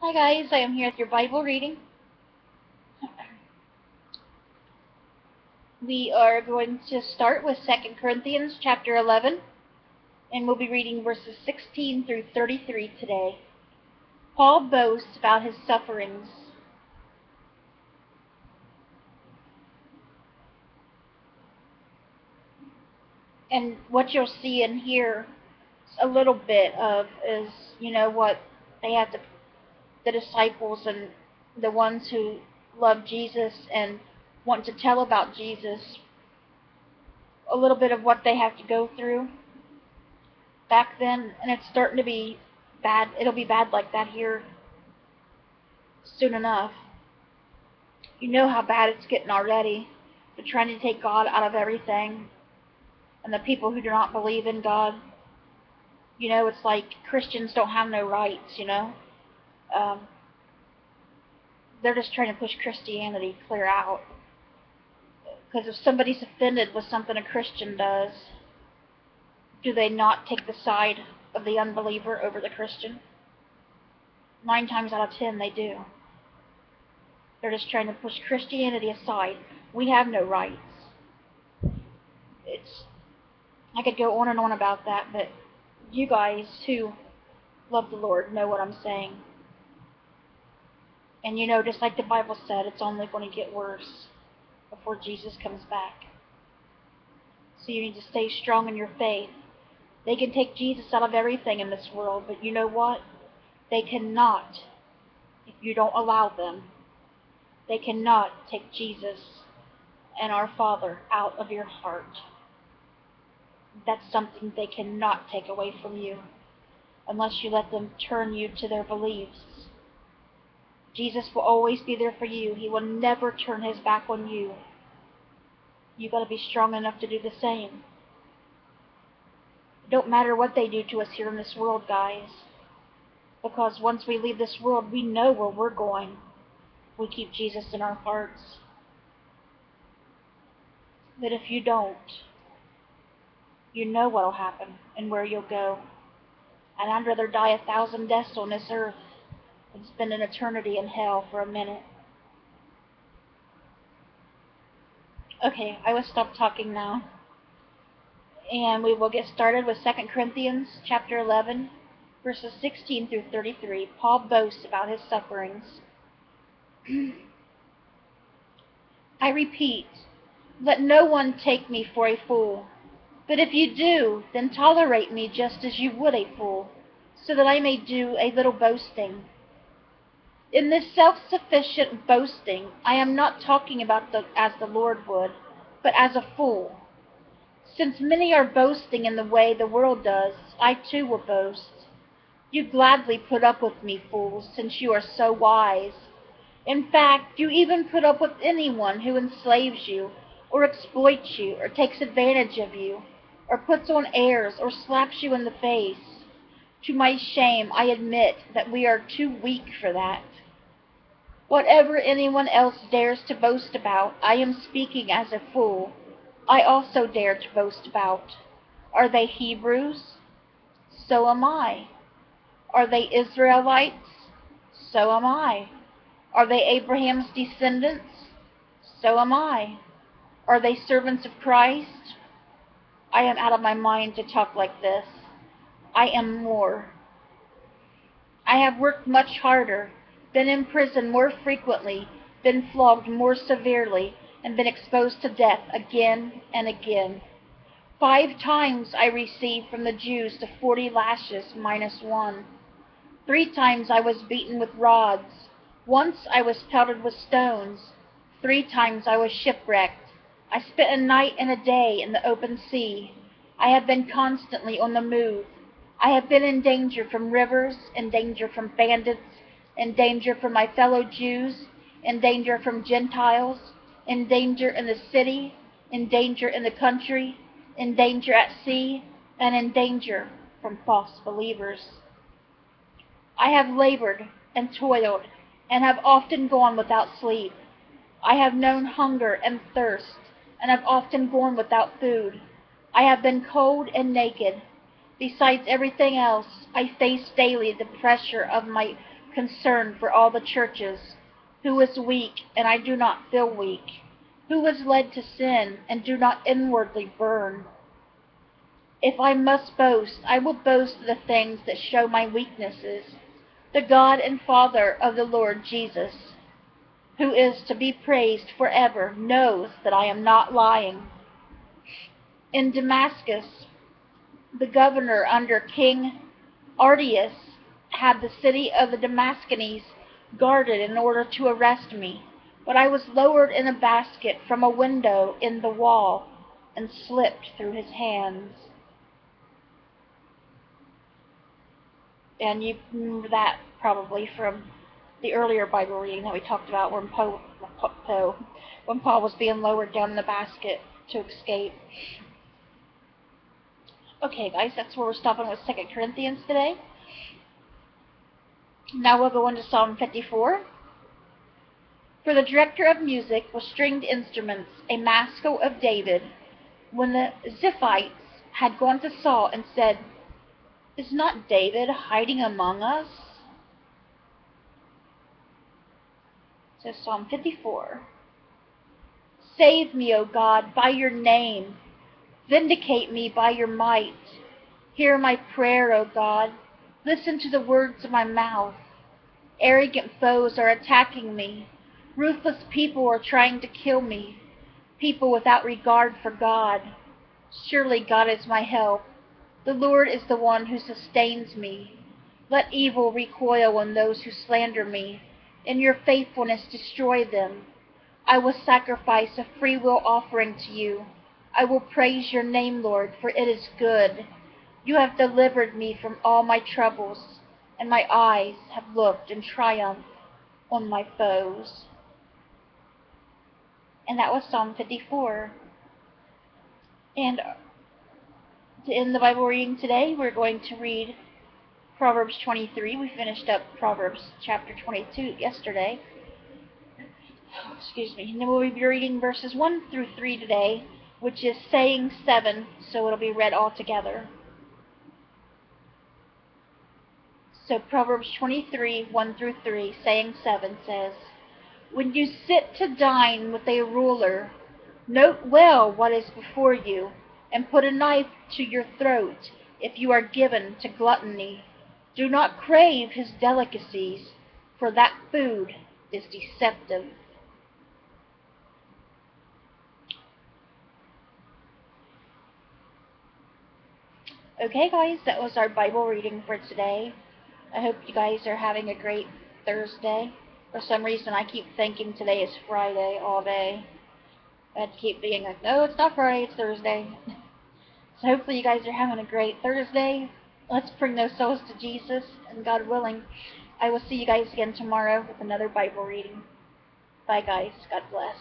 Hi guys, I am here with your Bible reading. We are going to start with 2 Corinthians chapter 11, and we'll be reading verses 16 through 33 today. Paul boasts about his sufferings. And what you'll see and hear a little bit of is, you know, what they had to, the disciples and the ones who love Jesus and want to tell about Jesus, a little bit of what they have to go through back then, and it's starting to be bad. It'll be bad like that here soon enough. You know how bad it's getting already. They're trying to take God out of everything. And the people who do not believe in God, you know, it's like Christians don't have no rights, you know. Um, they're just trying to push Christianity clear out. Because if somebody's offended with something a Christian does, do they not take the side of the unbeliever over the Christian? Nine times out of ten, they do. They're just trying to push Christianity aside. We have no rights. It's I could go on and on about that, but you guys who love the Lord know what I'm saying. And you know, just like the Bible said, it's only going to get worse before Jesus comes back. So you need to stay strong in your faith. They can take Jesus out of everything in this world, but you know what? They cannot, if you don't allow them, they cannot take Jesus and our Father out of your heart. That's something they cannot take away from you unless you let them turn you to their beliefs. Jesus will always be there for you. He will never turn his back on you. You've got to be strong enough to do the same. It don't matter what they do to us here in this world, guys. Because once we leave this world, we know where we're going. We keep Jesus in our hearts. But if you don't, you know what'll happen and where you'll go. And I'd rather die a thousand deaths on this earth than spend an eternity in hell for a minute. Okay, I will stop talking now. And we will get started with 2 Corinthians chapter 11, verses 16 through 33. Paul boasts about his sufferings. I repeat, let no one take me for a fool. But if you do, then tolerate me just as you would a fool, so that I may do a little boasting. In this self-sufficient boasting, I am not talking about the, as the Lord would, but as a fool. Since many are boasting in the way the world does, I too will boast. You gladly put up with me, fools, since you are so wise. In fact, you even put up with anyone who enslaves you, or exploits you, or takes advantage of you, or puts on airs, or slaps you in the face. To my shame, I admit that we are too weak for that. Whatever anyone else dares to boast about, I am speaking as a fool. I also dare to boast about. Are they Hebrews? So am I. Are they Israelites? So am I. Are they Abraham's descendants? So am I. Are they servants of Christ? I am out of my mind to talk like this. I am more. I have worked much harder been in prison more frequently, been flogged more severely, and been exposed to death again and again. Five times I received from the Jews the forty lashes minus one. Three times I was beaten with rods. Once I was pelted with stones. Three times I was shipwrecked. I spent a night and a day in the open sea. I have been constantly on the move. I have been in danger from rivers, in danger from bandits, in danger from my fellow Jews, in danger from Gentiles, in danger in the city, in danger in the country, in danger at sea, and in danger from false believers. I have labored and toiled, and have often gone without sleep. I have known hunger and thirst, and have often gone without food. I have been cold and naked. Besides everything else, I face daily the pressure of my concern for all the churches, who is weak, and I do not feel weak, who is led to sin, and do not inwardly burn. If I must boast, I will boast of the things that show my weaknesses. The God and Father of the Lord Jesus, who is to be praised forever, knows that I am not lying. In Damascus, the governor under King Aretas had the city of the Damascenes guarded in order to arrest me, but I was lowered in a basket from a window in the wall and slipped through his hands. and you remember that probably from the earlier Bible reading that we talked about when Paul, Paul, when Paul was being lowered down in the basket to escape. Okay, guys, that's where we're stopping with Second Corinthians today. Now we'll go into Psalm 54. For the director of music with stringed instruments, a maskil of David, when the Ziphites had gone to Saul and said, is not David hiding among us? So Psalm 54. Save me, O God, by your name. Vindicate me by your might. Hear my prayer, O God. Listen to the words of my mouth. Arrogant foes are attacking me. Ruthless people are trying to kill me. People without regard for God. Surely God is my help. The Lord is the one who sustains me. Let evil recoil on those who slander me. In your faithfulness destroy them. I will sacrifice a freewill offering to you. I will praise your name, Lord, for it is good. You have delivered me from all my troubles, and my eyes have looked in triumph on my foes. And that was Psalm 54. And to end the Bible reading today, we're going to read Proverbs 23. We finished up Proverbs chapter 22 yesterday. Excuse me. And then we'll be reading verses 1 through 3 today, which is saying 7, so it'll be read all together. So Proverbs 23, 1 through 3, saying 7 says, When you sit to dine with a ruler, note well what is before you and put a knife to your throat if you are given to gluttony. Do not crave his delicacies, for that food is deceptive. Okay, guys, that was our Bible reading for today. I hope you guys are having a great Thursday. For some reason, I keep thinking today is Friday all day. I'd keep being like, no, it's not Friday, it's Thursday. so hopefully you guys are having a great Thursday. Let's bring those souls to Jesus, and God willing, I will see you guys again tomorrow with another Bible reading. Bye, guys. God bless.